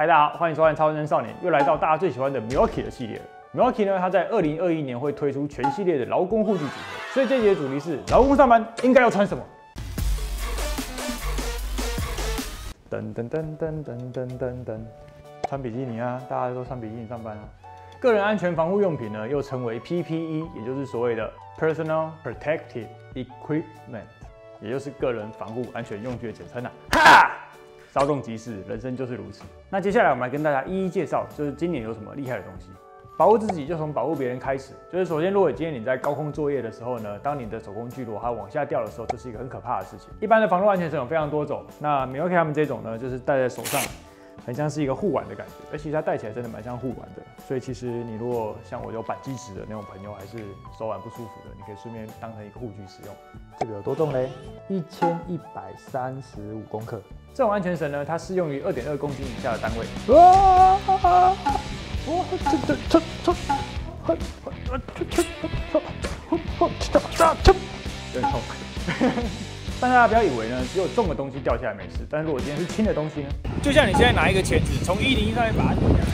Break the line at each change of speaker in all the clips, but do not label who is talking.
嗨，大家好，欢迎收看《超人少年》，又来到大家最喜欢的 Milky 的系列了。Milky 呢，它在二零二一年会推出全系列的劳工护具组合，所以这节的主题是劳工上班应该要穿什么？噔噔噔噔噔噔噔噔，穿比基尼啊，大家都穿比基尼上班啊。个人安全防护用品呢，又称为 PPE，也就是所谓的 Personal Protective Equipment，也就是个人防护安全用具的简称啊。哈！稍纵即逝，人生就是如此。那接下来我们来跟大家一一介绍，就是今年有什么厉害的东西。保护自己就从保护别人开始。就是首先，如果今天你在高空作业的时候呢，当你的手工锯落它往下掉的时候，这是一个很可怕的事情。一般的防护安全绳有非常多种，那 m i l k 他们这种呢，就是戴在手上，很像是一个护腕的感觉，而且它戴起来真的蛮像护腕的。所以其实你如果像我有板机指的那种朋友，还是手腕不舒服的，你可以顺便当成一个护具使用。这个有多重嘞？一千一百三十五公克。这种安全绳呢，它适用于二点二公斤以下的单位。哇！哇！这这这这，很很这这这，哼这这这，有点痛。但大家不要以为呢，只有重的东西掉下来没事。但是如果今天是轻的东西呢？就像你现在拿一个钳子，从一零一上面把它扭下来。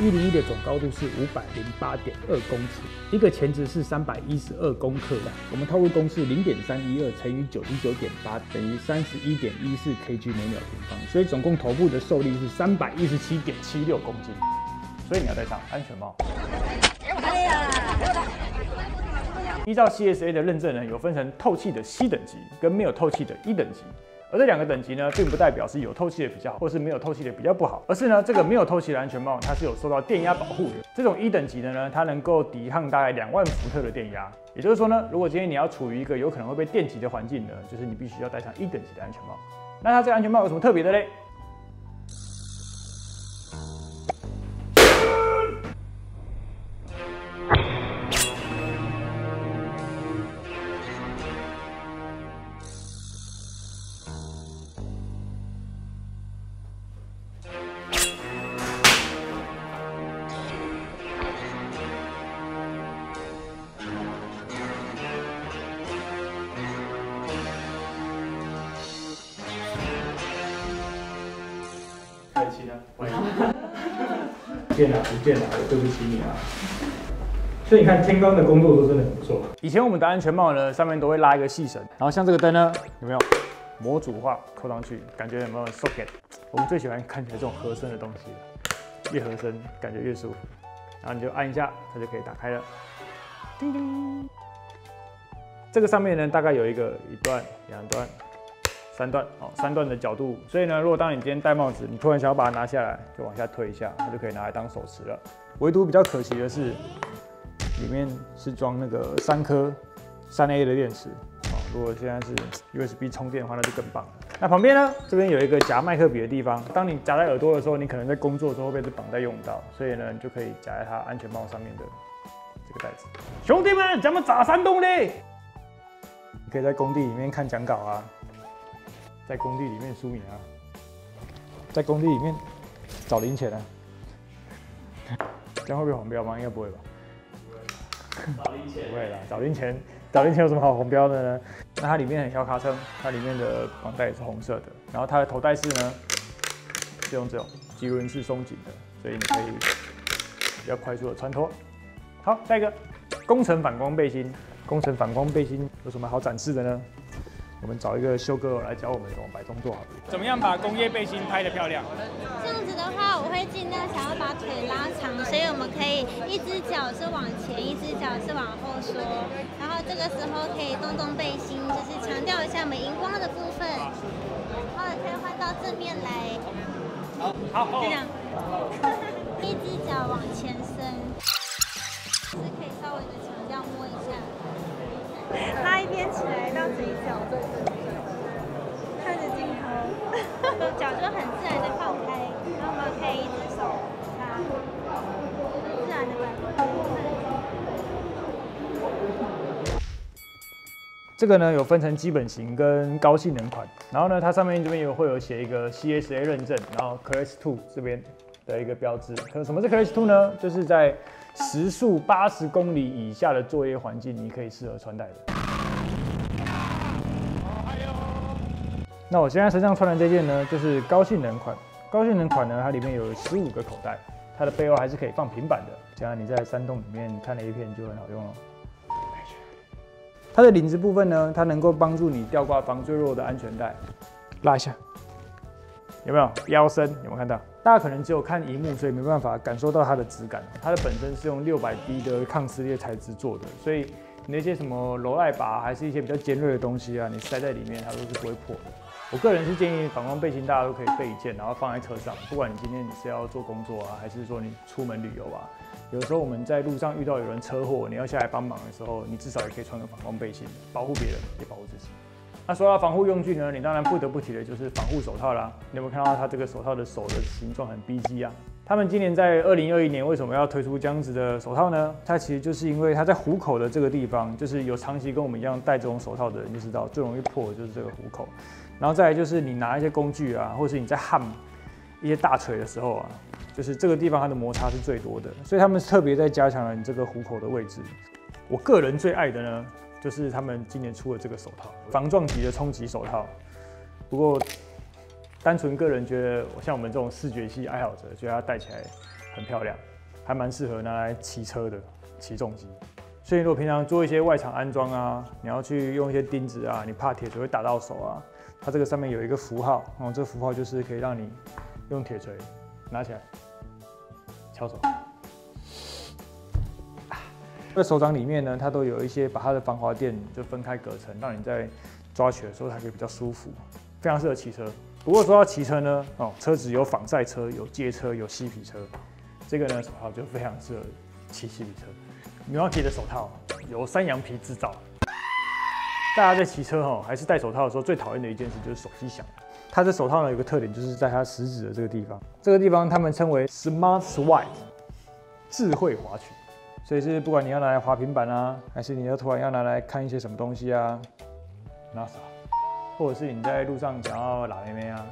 一零一的总高度是五百零八点二公尺，一个钳子是三百一十二公克的。我们套入公式零点三一二乘以九十九点八等于三十一点一四 kg 每秒平方，所以总共头部的受力是三百一十七点七六公斤。所以你要戴上安全帽。依照 CSA 的认证呢，有分成透气的 C 等级跟没有透气的 E 等级。而这两个等级呢，并不代表是有透气的比较好，或是没有透气的比较不好，而是呢，这个没有透气的安全帽，它是有受到电压保护的。这种一等级的呢，它能够抵抗大概两万伏特的电压。也就是说呢，如果今天你要处于一个有可能会被电击的环境呢，就是你必须要戴上一等级的安全帽。那它这个安全帽有什么特别的嘞？开心啊！不 见了，不见了，我对不起你啊！所以你看，天光的工作都真的很不错。以前我们的安全帽呢，上面都会拉一个细绳，然后像这个灯呢，有没有模组化扣上去？感觉有没有 socket？我们最喜欢看起来这种合身的东西，越合身感觉越舒服。然后你就按一下，它就可以打开了。叮叮。这个上面呢，大概有一个一段、两段。三段哦，三段的角度，所以呢，如果当你今天戴帽子，你突然想要把它拿下来，就往下推一下，它就可以拿来当手持了。唯独比较可惜的是，里面是装那个三颗三 A 的电池哦。如果现在是 USB 充电的话，那就更棒了。那旁边呢，这边有一个夹麦克笔的地方，当你夹在耳朵的时候，你可能在工作的时候会被这绑带用到，所以呢，你就可以夹在它安全帽上面的这个袋子。兄弟们，咱们砸山洞嘞！你可以在工地里面看讲稿啊。在工地里面输赢啊，在工地里面找零钱啊，这样会不会黄标吗？应该不会吧。
找零钱
不会啦，找零钱，找零钱有什么好红标的呢？那它里面很小卡称，它里面的绑带也是红色的，然后它的头带式呢是用这种棘轮式松紧的，所以你可以比较快速的穿脱。好，下一个工程反光背心，工程反光背心有什么好展示的呢？我们找一个修哥来教我们怎么摆动作好了。怎么样把工业背心拍得漂亮？
这样子的话，我会尽量想要把腿拉长，所以我们可以一只脚是往前，一只脚是往后缩，然后这个时候可以动动背心，就是强调一下我们荧光的部分。然后可以换到正面来，
好，
这样，一只脚往前伸，拉一边起来到嘴角，对对对，看着镜头，脚就很自然的放开，然后我们可以一只手拉，自然的摆
这个呢有分成基本型跟高性能款，然后呢它上面这边有会有写一个 CSA 认证，然后 Class Two 这边的一个标志。可什么是 Clutch Two 呢？就是在时速八十公里以下的作业环境，你可以适合穿戴的。那我现在身上穿的这件呢，就是高性能款。高性能款呢，它里面有十五个口袋，它的背后还是可以放平板的，这样你在山洞里面看 A 片就很好用了。它的领子部分呢，它能够帮助你吊挂防坠落的安全带，拉一下，有没有腰身？有没有看到？大家可能只有看荧幕，所以没办法感受到它的质感。它的本身是用六百 D 的抗撕裂材质做的，所以你那些什么柔爱拔还是一些比较尖锐的东西啊，你塞在里面它都是不会破的。我个人是建议反光背心大家都可以备一件，然后放在车上，不管你今天你是要做工作啊，还是说你出门旅游啊。有时候我们在路上遇到有人车祸，你要下来帮忙的时候，你至少也可以穿个反光背心，保护别人也保护自己。那说到防护用具呢，你当然不得不提的就是防护手套啦。你有没有看到它这个手套的手的形状很逼真啊？他们今年在二零二一年为什么要推出这样子的手套呢？它其实就是因为它在虎口的这个地方，就是有长期跟我们一样戴这种手套的人就知道，最容易破的就是这个虎口。然后再来就是你拿一些工具啊，或是你在焊一些大锤的时候啊。就是这个地方它的摩擦是最多的，所以他们特别在加强了你这个虎口的位置。我个人最爱的呢，就是他们今年出的这个手套，防撞击的冲击手套。不过，单纯个人觉得，像我们这种视觉系爱好者，觉得它戴起来很漂亮，还蛮适合拿来骑车的，骑重机。所以如果平常做一些外场安装啊，你要去用一些钉子啊，你怕铁锤会打到手啊，它这个上面有一个符号，哦，这个符号就是可以让你用铁锤拿起来。敲手，这手掌里面呢，它都有一些把它的防滑垫就分开隔层，让你在抓取的时候它可以比较舒服，非常适合骑车。不过说到骑车呢，哦，车子有仿赛车、有街车、有嬉皮车，这个呢手套就非常适合骑嬉皮车。牛羊皮的手套由山羊皮制造。大家在骑车哈，还是戴手套的时候，最讨厌的一件事就是手机响。它的手套呢有个特点，就是在它食指的这个地方，这个地方他们称为 Smart Swipe，智慧滑取。所以是不管你要拿来滑平板啊，还是你要突然要拿来看一些什么东西啊，拿手，或者是你在路上想要拉妹妹啊。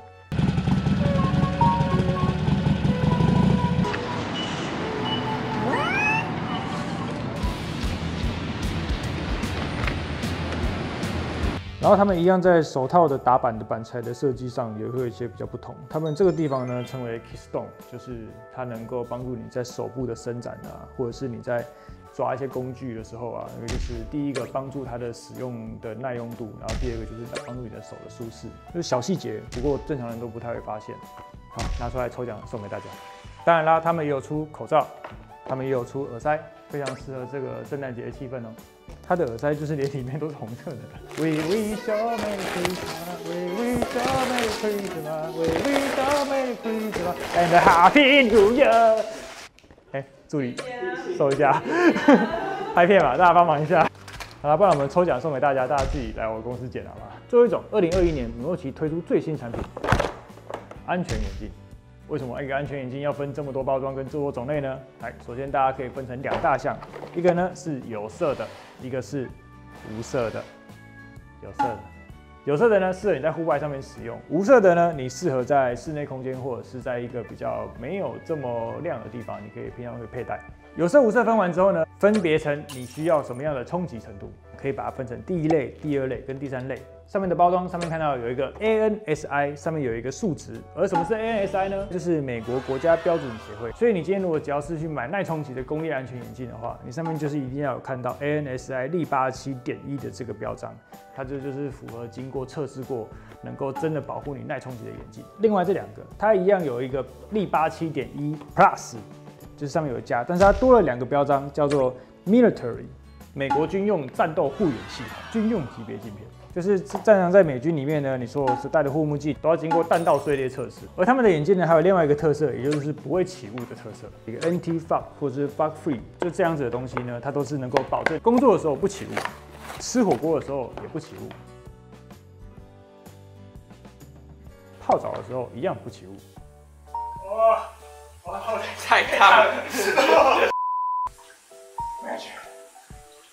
然后他们一样在手套的打板的板材的设计上也会有一些比较不同。他们这个地方呢称为 Keystone，就是它能够帮助你在手部的伸展啊，或者是你在抓一些工具的时候啊，那个就是第一个帮助它的使用的耐用度，然后第二个就是帮助你的手的舒适，就是小细节，不过正常人都不太会发现。好，拿出来抽奖送给大家。当然啦，他们也有出口罩，他们也有出耳塞，非常适合这个圣诞节的气氛哦。它的耳塞就是连里面都是红色的。We wish you a merry Christmas, we wish you a merry Christmas, we wish you a merry Christmas and a happy New Year。哎，助理，收一下，拍片嘛，大家帮忙一下。好了，不然我们抽奖送给大家，大家自己来我公司捡好吗？最后一种，二零二一年诺奇推出最新产品——安全眼镜。为什么一个安全眼镜要分这么多包装跟这么多种类呢？来，首先大家可以分成两大项，一个呢是有色的，一个是无色的。有色的，有色的呢适合你在户外上面使用；无色的呢，你适合在室内空间或者是在一个比较没有这么亮的地方，你可以平常会佩戴。有色无色分完之后呢，分别成你需要什么样的冲击程度，可以把它分成第一类、第二类跟第三类。上面的包装上面看到有一个 ANSI，上面有一个数值。而什么是 ANSI 呢？就是美国国家标准协会。所以你今天如果只要是去买耐冲击的工业安全眼镜的话，你上面就是一定要有看到 ANSI 力八七点一的这个标章，它这就是符合经过测试过，能够真的保护你耐冲击的眼镜。另外这两个，它一样有一个力八七点一 Plus。就是上面有加，但是它多了两个标章，叫做 military，美国军用战斗护眼系统，军用级别镜片。就是战场在美军里面呢，你所有戴的护目镜都要经过弹道碎裂测试。而他们的眼镜呢，还有另外一个特色，也就是不会起雾的特色，一个 anti fog 或者是 fog free，就这样子的东西呢，它都是能够保证工作的时候不起雾，吃火锅的时候也不起雾，泡澡的时候一样不起雾。
太烫了。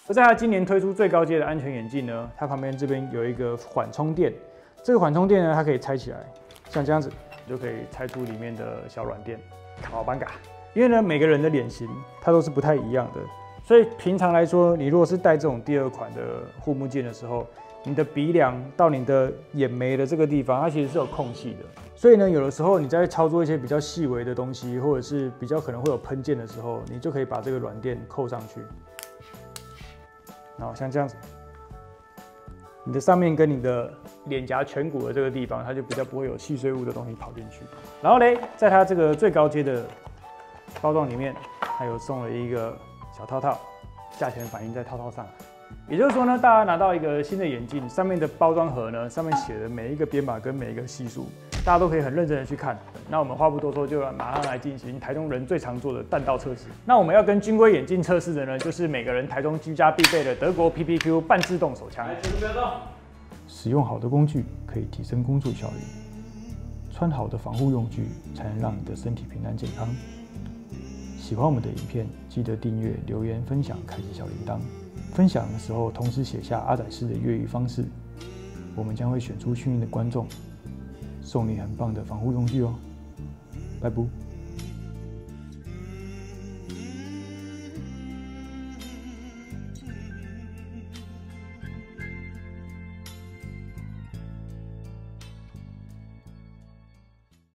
而在它今年推出最高阶的安全眼镜呢，它旁边这边有一个缓冲垫。这个缓冲垫呢，它可以拆起来，像这样子，就可以拆出里面的小软垫。卡瓦班嘎。因为呢，每个人的脸型它都是不太一样的，所以平常来说，你如果是戴这种第二款的护目镜的时候，你的鼻梁到你的眼眉的这个地方，它其实是有空隙的。所以呢，有的时候你在操作一些比较细微的东西，或者是比较可能会有喷溅的时候，你就可以把这个软垫扣上去。然后像这样子，你的上面跟你的脸颊颧骨的这个地方，它就比较不会有细碎物的东西跑进去。然后嘞，在它这个最高阶的包装里面，还有送了一个小套套，价钱反映在套套上。也就是说呢，大家拿到一个新的眼镜，上面的包装盒呢，上面写的每一个编码跟每一个系数，大家都可以很认真的去看。那我们话不多说，就马上来进行台中人最常做的弹道测试。那我们要跟军规眼镜测试的呢，就是每个人台中居家必备的德国 PPQ 半自动手枪。使用好的工具可以提升工作效率，穿好的防护用具才能让你的身体平安健康。喜欢我们的影片，记得订阅、留言、分享、开启小铃铛。分享的时候，同时写下阿仔师的越狱方式，我们将会选出幸运的观众，送你很棒的防护用具哦。拜拜。